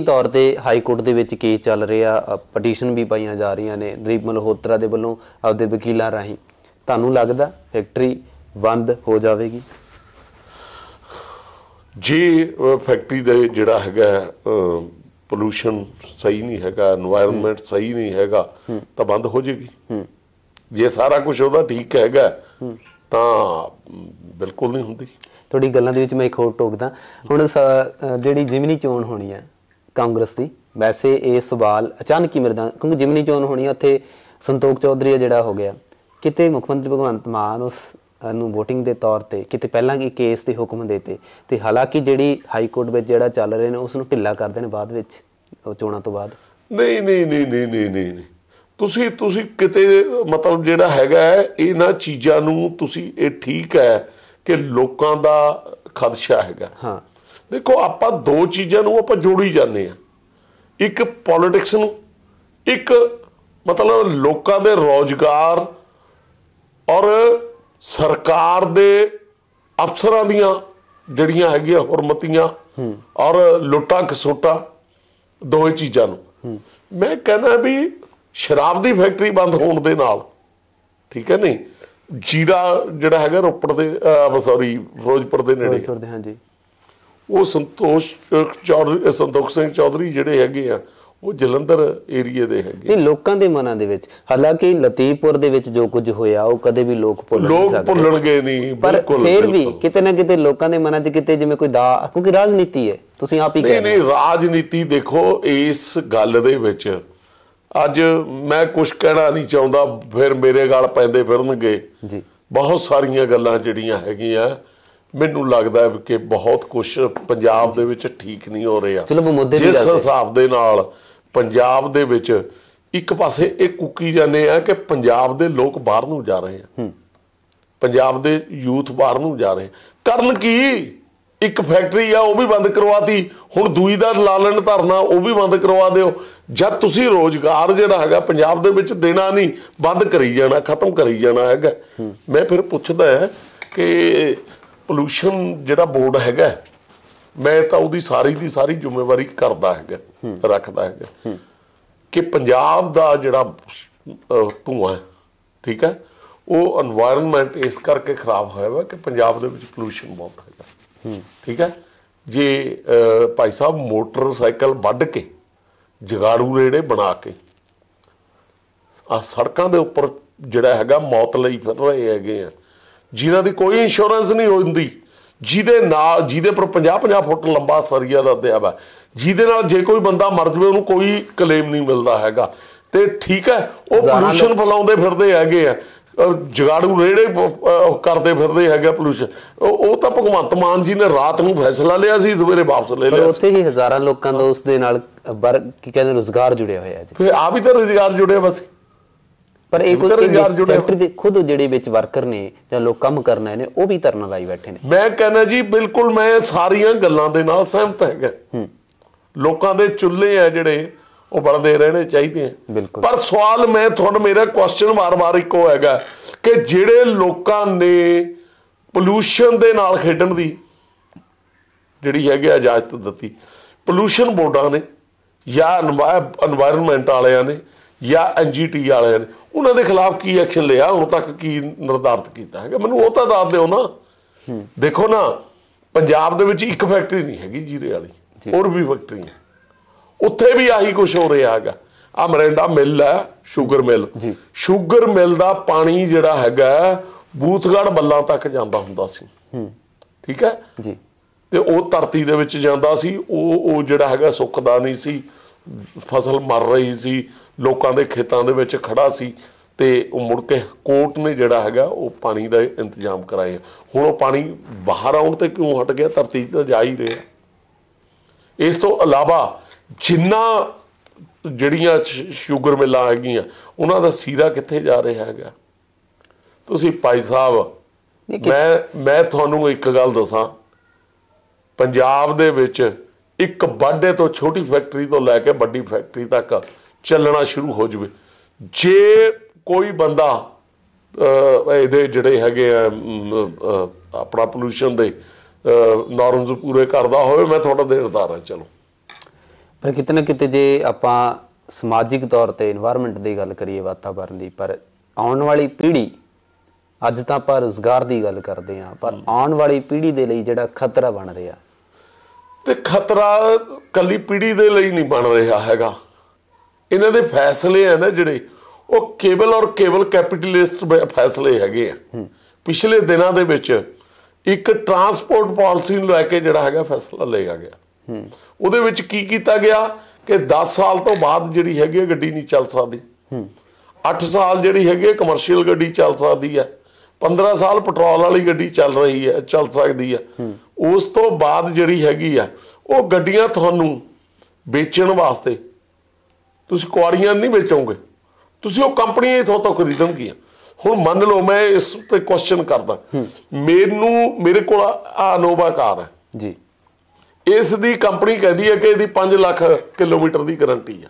ਤੌਰ ਤੇ high court ਦੇ ਵਿੱਚ ਕੇਸ ਚੱਲ ਰਿਹਾ ਪਟੀਸ਼ਨ ਵੀ ਪਾਈਆਂ ਜਾ ਰਹੀਆਂ ਨੇ ਦਰੀਪ ਮਲਹੋਤਰਾ ਦੇ ਵੱਲੋਂ ਆਪਦੇ ਵਕੀਲਾਂ ਰਾਹੀਂ। ਤੁਹਾਨੂੰ ਲੱਗਦਾ ਫੈਕਟਰੀ ਬੰਦ ਹੋ ਜਾਵੇਗੀ? ਜੀ ਫੈਕਟਰੀ ਦਾ ਜਿਹੜਾ ਹੈਗਾ ਪੋਲੂਸ਼ਨ ਸਹੀ ਨਹੀਂ ਹੈਗਾ এনवायरमेंट ਸਹੀ ਨਹੀਂ ਹੈਗਾ ਤਾਂ ਬੰਦ ਹੋ ਜੇਗੀ ਜੇ ਸਾਰਾ ਕੁਝ ਉਹਦਾ ਠੀਕ ਹੈਗਾ ਤਾਂ ਬਿਲਕੁਲ ਨਹੀਂ ਹੁੰਦੀ। ਤੁਹਾਡੀ ਗੱਲਾਂ ਦੇ ਵਿੱਚ ਮੈਂ ਇੱਕ ਹੋਰ ਟੋਕਦਾ। ਹੁਣ ਜਿਹੜੀ ਜਿਮਨੀ ਚੋਣ ਹੋਣੀ ਹੈ ਕਾਂਗਰਸ ਦੀ। ਵੈਸੇ ਇਹ ਸਵਾਲ ਅਚਾਨਕ ਹੀ ਮਿਲਦਾ ਕਿਉਂਕਿ ਜਿਮਨੀ ਚੋਣ ਹੋਣੀ ਹੈ ਉੱਥੇ ਸੰਤੋਖ ਚੌਧਰੀ ਜਿਹੜਾ ਹੋ ਗਿਆ। ਕਿਤੇ ਮੁੱਖ ਮੰਤਰੀ ਭਗਵੰਤ ਮਾਨ ਉਸ ਨੂੰ VOTING ਦੇ ਤੌਰ ਤੇ ਕਿਤੇ ਪਹਿਲਾਂ ਹੀ ਕੇਸ ਦੇ ਹੁਕਮ ਦੇਤੇ ਤੇ ਹਾਲਾਂਕਿ ਜਿਹੜੀ ਹਾਈ ਕੋਰਟ ਵਿੱਚ ਜਿਹੜਾ ਚੱਲ ਰਹੇ ਨੇ ਉਸ ਨੂੰ ਢਿੱਲਾ ਕਰਦੇ ਨੇ ਬਾਅਦ ਵਿੱਚ ਉਹ ਚੋਣਾਂ ਤੋਂ ਬਾਅਦ। ਨਹੀਂ ਨਹੀਂ ਨਹੀਂ ਨਹੀਂ ਨਹੀਂ ਨਹੀਂ ਤੁਸੀਂ ਤੁਸੀਂ ਕਿਤੇ ਮਤਲਬ ਜਿਹੜਾ ਹੈਗਾ ਇਹਨਾਂ ਚੀਜ਼ਾਂ ਨੂੰ ਤੁਸੀਂ ਇਹ ਠੀਕ ਹੈ ਕਿ ਲੋਕਾਂ ਦਾ ਖਦਸ਼ਾ ਹੈਗਾ। ਹਾਂ। ਦੇਖੋ ਆਪਾਂ ਦੋ ਚੀਜ਼ਾਂ ਨੂੰ ਆਪਾਂ ਜੋੜੀ ਜਾਂਦੇ ਆ ਇੱਕ ਪੋਲਿਟਿਕਸ ਨੂੰ ਇੱਕ ਮਤਲਬ ਲੋਕਾਂ ਦੇ ਰੋਜ਼ਗਾਰ ਔਰ ਸਰਕਾਰ ਦੇ ਅਫਸਰਾਂ ਦੀਆਂ ਜਿਹੜੀਆਂ ਹੈਗੀਆਂ ਹੁਰਮਤੀਆਂ ਔਰ ਲੁੱਟਾਂ ਖਸੋਟਾ ਦੋਏ ਚੀਜ਼ਾਂ ਨੂੰ। ਮੈਂ ਕਹਿੰਦਾ ਵੀ ਸ਼ਰਾਬ ਦੀ ਫੈਕਟਰੀ ਬੰਦ ਹੋਣ ਦੇ ਨਾਲ ਠੀਕ ਹੈ ਨਹੀਂ? ਜੀਰਾ ਜਿਹੜਾ ਹੈਗਾ ਰੋਪੜ ਦੇ ਸੌਰੀ ਫਿਰੋਜ਼ਪੁਰ ਦੇ ਨੇੜੇ। ਫਿਰੋਜ਼ਪੁਰ ਦੇ ਹਾਂਜੀ। ਉਹ ਸੰਤੋਸ਼ ਚੌਧਰੀ ਸੰਤੋਖ ਸਿੰਘ ਚੌਧਰੀ ਜਿਹੜੇ ਹੈਗੇ ਆ ਉਹ ਜਲੰਧਰ ਏਰੀਏ ਦੇ ਹੈਗੇ ਨਹੀਂ ਲੋਕਾਂ ਦੇ ਮਨਾਂ ਦੇ ਵਿੱਚ। ਹਾਲਾਂਕਿ ਲਤੀਫਪੁਰ ਦੇ ਵਿੱਚ ਜੋ ਕੁਝ ਹੋਇਆ ਉਹ ਕਦੇ ਵੀ ਲੋਕ ਭੁੱਲ ਨਹੀਂ ਲੋਕ ਸਕਦੇ। ਭੁੱਲਣਗੇ ਨਹੀਂ ਪਰ ਬਿਲਕੁਲ ਫਿਰ ਵੀ। ਕਿਤੇ ਨਾ ਕਿਤੇ ਲੋਕਾਂ ਦੇ ਮਨਾਂ 'ਚ ਕਿਤੇ ਜਿਵੇਂ ਕੋਈ ਦਾ ਕਿਉਂਕਿ ਰਾਜਨੀਤੀ ਹੈ ਤੁਸੀਂ ਆਪ ਹੀ ਨਹੀਂ ਕਹਿ ਰਹੇ ਨਹੀਂ ਰਾਜਨੀਤੀ ਦੇਖੋ ਇਸ ਗੱਲ ਦੇ ਵਿੱਚ। ਅੱਜ ਮੈਂ ਕੁਝ ਕਹਿਣਾ ਨਹੀਂ ਚਾਹੁੰਦਾ ਫਿਰ ਮੇਰੇ ਗੱਲ ਪੈਂਦੇ ਫਿਰਨਗੇ। ਜੀ। ਬਹੁਤ ਸਾਰੀਆਂ ਗੱਲਾਂ ਜਿਹੜੀਆਂ ਹੈਗੀਆਂ ਮੈਨੂੰ ਲੱਗਦਾ ਹੈ ਕਿ ਬਹੁਤ ਕੁਝ ਪੰਜਾਬ ਦੇ ਵਿੱਚ ਠੀਕ ਨਹੀਂ ਹੋ ਰਿਹਾ। ਚਲੋ, ਉਹ ਮੁੱਦੇ ਦੀ ਜਿਸ ਗੱਲ। ਹਿਸਾਬ ਦੇ ਨਾਲ ਪੰਜਾਬ ਦੇ ਵਿੱਚ ਇੱਕ ਪਾਸੇ ਇਹ ਕੁੱਕੀ ਜਾਂਦੇ ਆ ਕਿ ਪੰਜਾਬ ਦੇ ਲੋਕ ਬਾਹਰ ਨੂੰ ਜਾ ਰਹੇ ਆ। ਪੰਜਾਬ ਦੇ ਯੂਥ ਬਾਹਰ ਨੂੰ ਜਾ ਰਹੇ ਕਰਨ ਕੀ? ਇੱਕ ਫੈਕਟਰੀ ਆ ਉਹ ਵੀ ਬੰਦ ਕਰਵਾਤੀ। ਹੁਣ ਦੂਈ ਦਾ ਲਾਲਣ ਧਰਨਾ ਉਹ ਵੀ ਬੰਦ ਕਰਵਾ ਦਿਓ। ਜਦ ਤੁਸੀਂ ਰੋਜ਼ਗਾਰ ਜਿਹੜਾ ਹੈਗਾ ਪੰਜਾਬ ਦੇ ਵਿੱਚ ਦੇਣਾ ਨਹੀਂ ਬੰਦ ਕਰੀ ਜਾਣਾ ਖਤਮ ਕਰੀ ਜਾਣਾ ਹੈਗਾ। ਮੈਂ ਫਿਰ ਪੁੱਛਦਾ ਹੈ ਕਿ ਪੋਲੂਸ਼ਨ ਜਿਹੜਾ ਬੋਰਡ ਹੈਗਾ, ਮੈਂ ਤਾਂ ਉਹਦੀ ਸਾਰੀ ਦੀ ਸਾਰੀ ਜ਼ਿੰਮੇਵਾਰੀ ਕਰਦਾ ਹੈਗਾ, ਰੱਖਦਾ ਹੈਗਾ। ਕਿ ਪੰਜਾਬ ਦਾ ਜਿਹੜਾ ਧੂਆ ਠੀਕ ਹੈ, ਉਹ এনवायरमेंट ਇਸ ਕਰਕੇ ਖਰਾਬ ਹੋਇਆ ਵਾ ਕਿ ਪੰਜਾਬ ਦੇ ਵਿੱਚ ਪੋਲੂਸ਼ਨ ਬਹੁਤ ਹੈਗਾ। ਠੀਕ ਹੈ, ਜੇ ਭਾਈ ਸਾਹਿਬ ਮੋਟਰਸਾਈਕਲ ਵੱਢ ਕੇ, ਜਗਾੜੂ ਰੇੜੇ ਬਣਾ ਕੇ ਆ ਸੜਕਾਂ ਦੇ ਉੱਪਰ ਜਿਹੜਾ ਹੈਗਾ ਮੌਤ ਲਈ ਫਿਰ ਰਹੇ ਹੈਗੇ ਆ। ਜਿਨ੍ਹਾਂ ਦੀ ਕੋਈ ਇੰਸ਼ੋਰੈਂਸ ਨਹੀਂ ਹੁੰਦੀ ਜਿਹਦੇ ਨਾਲ ਜਿਹਦੇ ਪਰ 50 50 ਫੁੱਟ ਲੰਬਾ ਸਰੀਆ ਦਾ ਦਿਆ ਵਾ ਜਿਹਦੇ ਨਾਲ ਜੇ ਕੋਈ ਬੰਦਾ ਮਰ ਜਵੇ ਉਹਨੂੰ ਕੋਈ ਕਲੇਮ ਨਹੀਂ ਮਿਲਦਾ ਹੈਗਾ। ਤੇ ਠੀਕ ਹੈ ਉਹ ਪੋਲੂਸ਼ਨ ਫੈਲਾਉਂਦੇ ਫਿਰਦੇ ਹੈਗੇ ਆ। ਜਗਾੜੂ ਰੇੜੇ ਕਰਦੇ ਫਿਰਦੇ ਹੈਗੇ ਪੋਲੂਸ਼ਨ ਉਹ ਤਾਂ ਭਗਵੰਤ ਮਾਨ ਜੀ ਨੇ ਰਾਤ ਨੂੰ ਫੈਸਲਾ ਲਿਆ ਸੀ ਸਵੇਰੇ ਵਾਪਸ ਲੈ ਲਿਆ ਉੱਥੇ ਹੀ ਹਜ਼ਾਰਾਂ ਲੋਕਾਂ ਦਾ ਉਸ ਦੇ ਨਾਲ ਕੀ ਕਹਿੰਦੇ ਰੋਜ਼ਗਾਰ ਜੁੜਿਆ ਹੋਇਆ ਜੀ। ਫਿਰ ਆ ਵੀ ਤਾਂ ਰੁਜ਼ਗਾਰ ਜੁੜਿਆ ਬਸ। ਪਰ ਇਹ ਕੁਝ ਫੈਕਟਰੀ ਦੇ ਖੁਦ ਜਿਹੜੇ ਵਿੱਚ ਵਰਕਰ ਨੇ ਜਾਂ ਲੋਕ ਕੰਮ ਕਰਨ ਆਏ ਨੇ ਉਹ ਵੀ ਧਰਨਾ ਲਾਈ ਬੈਠੇ ਨੇ। ਮੈਂ ਕਹਿੰਦਾ ਜੀ ਬਿਲਕੁਲ ਮੈਂ ਸਾਰੀਆਂ ਗੱਲਾਂ ਦੇ ਨਾਲ ਸਹਿਮਤ ਹੈਗਾ। ਲੋਕਾਂ ਦੇ ਚੁੱਲ੍ਹੇ ਆ ਜਿਹੜੇ ਉਹ ਬਲਦੇ ਰਹਿਣੇ ਚਾਹੀਦੇ ਆ। ਪਰ ਸਵਾਲ ਮੈਂ ਤੁਹਾਨੂੰ ਮੇਰਾ ਕੁਐਸਚਨ ਵਾਰ-ਵਾਰ ਇੱਕੋ ਹੈਗਾ ਕਿ ਜਿਹੜੇ ਲੋਕਾਂ ਨੇ ਪੋਲੂਸ਼ਨ ਦੇ ਨਾਲ ਖੇਡਣ ਦੀ ਜਿਹੜੀ ਹੈਗੀ ਇਜਾਜ਼ਤ ਦਿੱਤੀ ਪੋਲੂਸ਼ਨ ਬੋਰਡਾਂ ਨੇ ਜਾਂ এনवायरमेंट ਵਾਲਿਆਂ ਨੇ ਜਾਂ ਐਨਜੀਟੀ ਵਾਲਿਆਂ ਨੇ ਉਹਨਾਂ ਦੇ ਖਿਲਾਫ ਕੀ ਐਕਸ਼ਨ ਲਿਆ ਹੁਣ ਤੱਕ ਕੀ ਨਿਰਧਾਰਤ ਕੀਤਾ ਹੈਗਾ? ਮੈਨੂੰ ਉਹ ਤਾਂ ਦੱਸ ਦਿਓ ਨਾ। ਦੇਖੋ ਨਾ ਪੰਜਾਬ ਦੇ ਵਿੱਚ ਇੱਕ ਫੈਕਟਰੀ ਨਹੀਂ ਹੈਗੀ ਜੀਰੇ ਵਾਲੀ ਹੋਰ ਵੀ ਫੈਕਟਰੀਆਂ ਉੱਥੇ ਵੀ ਆਹੀ ਕੁਝ ਹੋ ਰਿਹਾ ਹੈਗਾ। ਆ ਮਰਿੰਡਾ ਮਿਲ ਹੈ ਸ਼ੂਗਰ ਮਿਲ। ਜੀ। ਸ਼ੂਗਰ ਮਿਲ ਦਾ ਪਾਣੀ ਜਿਹੜਾ ਹੈਗਾ ਬੂਥਗੜ ਬੱਲਾਂ ਤੱਕ ਜਾਂਦਾ ਹੁੰਦਾ ਸੀ। ਠੀਕ ਹੈ? ਜੀ। ਤੇ ਉਹ ਧਰਤੀ ਦੇ ਵਿੱਚ ਜਾਂਦਾ ਸੀ ਉਹ ਉਹ ਜਿਹੜਾ ਹੈਗਾ ਸੁੱਕਦਾ ਨਹੀਂ ਸੀ ਫਸਲ ਮਰ ਰਹੀ ਸੀ। ਲੋਕਾਂ ਦੇ ਖੇਤਾਂ ਦੇ ਵਿੱਚ ਖੜਾ ਸੀ ਤੇ ਉਹ ਮੁੜ ਕੇ ਕੋਰਟ ਨੇ ਜਿਹੜਾ ਹੈਗਾ ਉਹ ਪਾਣੀ ਦਾ ਇੰਤਜ਼ਾਮ ਕਰਾਇਆ। ਹੁਣ ਉਹ ਪਾਣੀ ਬਾਹਰ ਆਉਣ ਤੇ ਕਿਉਂ ਹਟ ਗਿਆ? ਧਰਤੀ 'ਤੇ ਤਾਂ ਜਾ ਹੀ ਰਿਹਾ। ਇਸ ਤੋਂ ਇਲਾਵਾ ਜਿੰਨਾ ਜਿਹੜੀਆਂ ਸ਼ੂਗਰ ਮਿਲਾਂ ਹੈਗੀਆਂ ਉਹਨਾਂ ਦਾ ਸੀਰਾ ਕਿੱਥੇ ਜਾ ਰਿਹਾ ਹੈਗਾ? ਤੁਸੀਂ ਭਾਈ ਸਾਹਿਬ ਮੈਂ ਮੈਂ ਤੁਹਾਨੂੰ ਇੱਕ ਗੱਲ ਦੱਸਾਂ। ਪੰਜਾਬ ਦੇ ਵਿੱਚ ਇੱਕ ਬਾਡੇ ਤੋਂ ਛੋਟੀ ਫੈਕਟਰੀ ਤੋਂ ਲੈ ਕੇ ਵੱਡੀ ਫੈਕਟਰੀ ਤੱਕ ਚੱਲਣਾ ਸ਼ੁਰੂ ਹੋ ਜਵੇ। ਜੇ ਕੋਈ ਬੰਦਾ ਇਹਦੇ ਜਿਹੜੇ ਹੈਗੇ ਆ ਆਪਣਾ ਪੋਲੂਸ਼ਨ ਦੇ ਨਾਰਮਸ ਪੂਰੇ ਕਰਦਾ ਹੋਵੇ ਮੈਂ ਤੁਹਾਡਾ ਦੇਣਦਾਰ ਹਾਂ ਚਲੋ। ਪਰ ਕਿਤੇ ਨਾ ਕਿਤੇ ਜੇ ਆਪਾਂ ਸਮਾਜਿਕ ਤੌਰ ਤੇ এনवायरमेंट ਦੀ ਗੱਲ ਕਰੀਏ ਵਾਤਾਵਰਨ ਦੀ ਪਰ ਆਉਣ ਵਾਲੀ ਪੀੜ੍ਹੀ ਅੱਜ ਤਾਂ ਆਪਾਂ ਰੋਜ਼ਗਾਰ ਦੀ ਗੱਲ ਕਰਦੇ ਆਂ ਪਰ ਆਉਣ ਵਾਲੀ ਪੀੜ੍ਹੀ ਦੇ ਲਈ ਜਿਹੜਾ ਖਤਰਾ ਬਣ ਰਿਹਾ। ਤੇ ਖਤਰਾ ਕੱਲੀ ਪੀੜ੍ਹੀ ਦੇ ਲਈ ਨਹੀਂ ਬਣ ਰਿਹਾ ਹੈਗਾ। ਇਹਨਾਂ ਦੇ ਫੈਸਲੇ ਆ ਨਾ ਜਿਹੜੇ, ਉਹ ਕੇਵਲ ਔਰ ਕੇਵਲ ਕੈਪੀਟਲਿਸਟ ਫੈਸਲੇ ਹੈਗੇ ਆ। ਪਿਛਲੇ ਦਿਨਾਂ ਦੇ ਵਿੱਚ ਇੱਕ ਟਰਾਂਸਪੋਰਟ ਪਾਲਿਸੀ ਨੂੰ ਲੈ ਕੇ ਜਿਹੜਾ ਹੈਗਾ ਫੈਸਲਾ ਲਿਆ ਗਿਆ। ਉਹਦੇ ਵਿੱਚ ਕੀ ਕੀਤਾ ਗਿਆ ਕਿ 10 ਸਾਲ ਤੋਂ ਬਾਅਦ ਜਿਹੜੀ ਹੈਗੀ ਆ ਗੱਡੀ ਨਹੀਂ ਚੱਲ ਸਕਦੀ। 8 ਸਾਲ ਜਿਹੜੀ ਹੈਗੀ ਕਮਰਸ਼ੀਅਲ ਗੱਡੀ ਚੱਲ ਸਕਦੀ ਹੈ 15 ਸਾਲ ਪੈਟਰੋਲ ਵਾਲੀ ਗੱਡੀ ਚੱਲ ਰਹੀ ਹੈ ਚੱਲ ਸਕਦੀ ਹੈ ਉਸ ਤੋਂ ਬਾਅਦ ਜਿਹੜੀ ਹੈਗੀ ਆ, ਉਹ ਗੱਡੀਆਂ ਤੁਹਾਨੂੰ ਵੇਚਣ ਵਾਸਤੇ ਤੁਸੀਂ ਕੁਆੜੀਆਂ ਨਹੀਂ ਵੇਚੋਗੇ। ਤੁਸੀਂ ਉਹ ਕੰਪਨੀਆਂ ਹੀ ਤੁਹਾਡੇ ਤੋਂ ਖਰੀਦਣਗੀਆਂ ਹੁਣ ਮੰਨ ਲਓ ਮੈਂ ਇਸ ਤੇ ਕੁਐਸਚਨ ਕਰਦਾ। ਮੈਨੂੰ ਮੇਰੇ ਕੋਲ ਆ ਨੋਵਾ ਕਾਰ ਹੈ। ਜੀ। ਇਸ ਦੀ ਕੰਪਨੀ ਕਹਿੰਦੀ ਹੈ ਕਿ ਇਹਦੀ 5 ਲੱਖ ਕਿਲੋਮੀਟਰ ਦੀ ਗਾਰੰਟੀ ਹੈ।